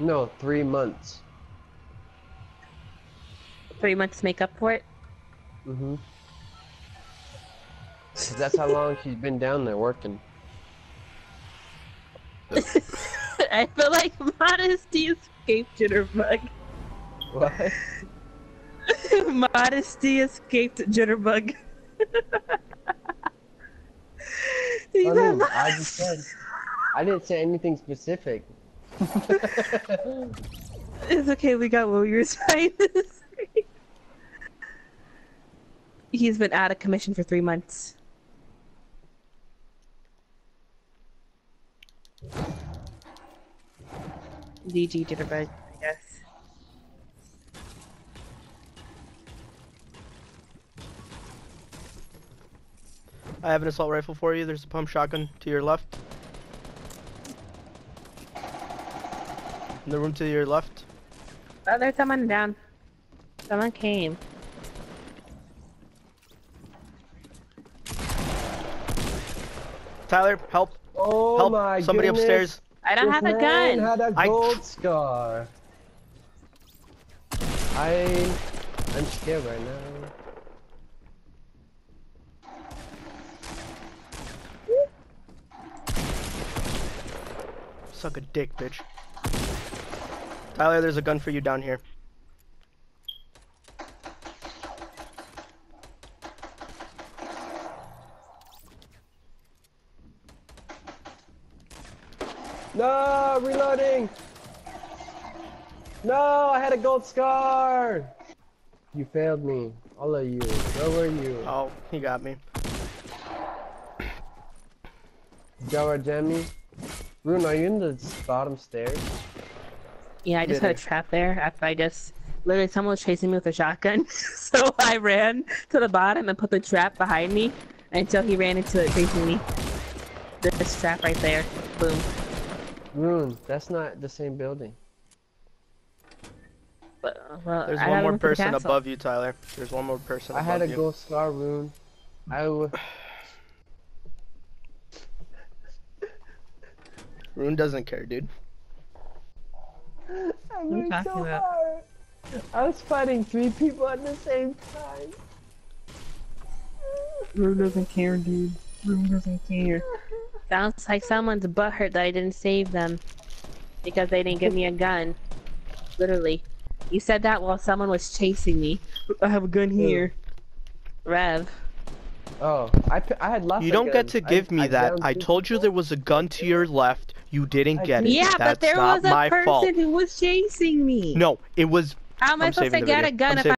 No, three months. Three months make up for it. Mm-hmm. That's how long she's been down there working. I feel like modesty escaped Jitterbug. What? modesty escaped Jitterbug. I mean, I just said. I didn't say anything specific. It's okay, we got what you were trying. He's been out of commission for three months. DG Jitterbug, I guess. I have an assault rifle for you. There's a pump shotgun to your left. In the room to your left. Oh, there's someone down. Someone came. Tyler, help. Oh help. my Somebody goodness. upstairs. I don't This have a gun. had a I- gold scar. I, I'm scared right now. Suck a dick, bitch. Tyler, there's a gun for you down here. No, reloading. No, I had a gold scar. You failed me, all of you. Where were you? Oh, he got me. Jawa Jammy. Rune, are you in the bottom stairs? Yeah, I just Yeah, put a trap there after I just literally someone was chasing me with a shotgun. so I ran to the bottom and put the trap behind me until he ran into it facing me. This trap right there. Boom. Rune, that's not the same building. But, uh, well, There's I one more look for the person above you, Tyler. There's one more person I had a you. gold scar, Rune. I w- Rune doesn't care, dude. I are you worked so about? hard. I was fighting three people at the same time. Rune doesn't care, dude. Rune doesn't care. Sounds like someone's butthurt that I didn't save them because they didn't give me a gun. Literally. You said that while someone was chasing me. I have a gun here. Rev. Oh, I, I had lots You of don't get guns. to I- give me I that. downed I told you there was a gun to your left. You didn't get it. Yeah, That's but there not was a person fault. who was chasing me. No, it was How am I I'm supposed to get video. a gun I'm if saving